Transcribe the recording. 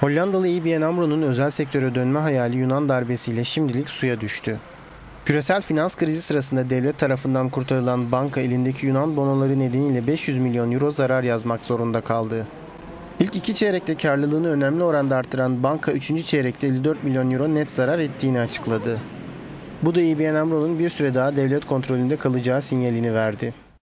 Hollandalı ABN AMRO'nun özel sektöre dönme hayali Yunan darbesiyle şimdilik suya düştü. Küresel finans krizi sırasında devlet tarafından kurtarılan banka elindeki Yunan bonoları nedeniyle 500 milyon euro zarar yazmak zorunda kaldı. İlk iki çeyrekte karlılığını önemli oranda artıran banka 3. çeyrekte 54 milyon euro net zarar ettiğini açıkladı. Bu da ABN AMRO'nun bir süre daha devlet kontrolünde kalacağı sinyalini verdi.